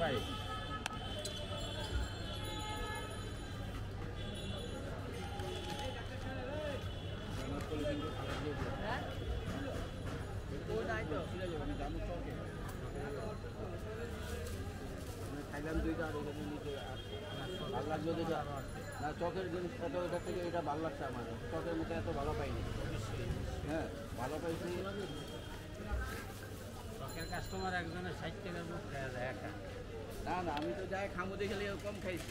Right. খাইলাম দুইটা আর এখানে নিচে ভালো লাগল দুইটা। না চকের জিনিস কত এটা থেকে এটা ভালো লাগছে আমার। চকের মুখে এত ভালো পাইনি হ্যাঁ ভালো পাইছি চকের কাস্টমার একজনের ষাট টাকার মুখ খাওয়া যায় না না আমি তো যাই খামো দেখে কম খাইছি।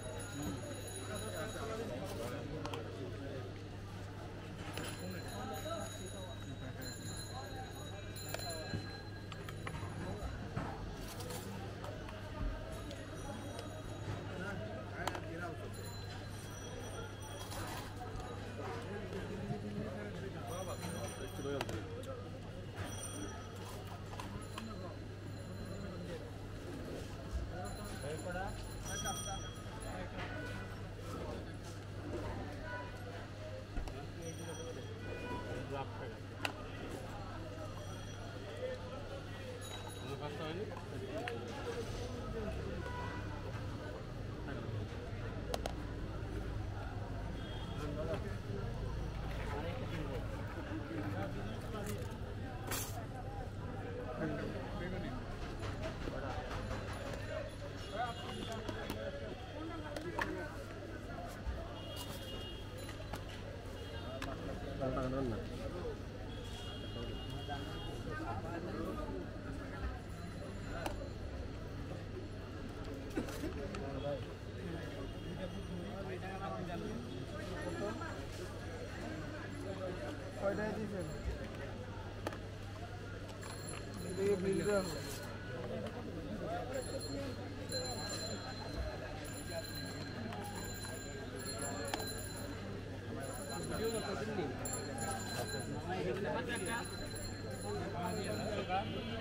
কয়টায় দিয়েছেন এদিকে বিলটা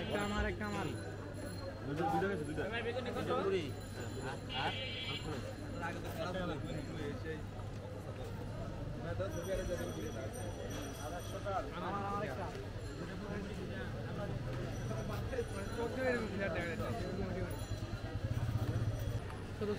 একটা আমার একটা আমার আর আমার আমার শুধু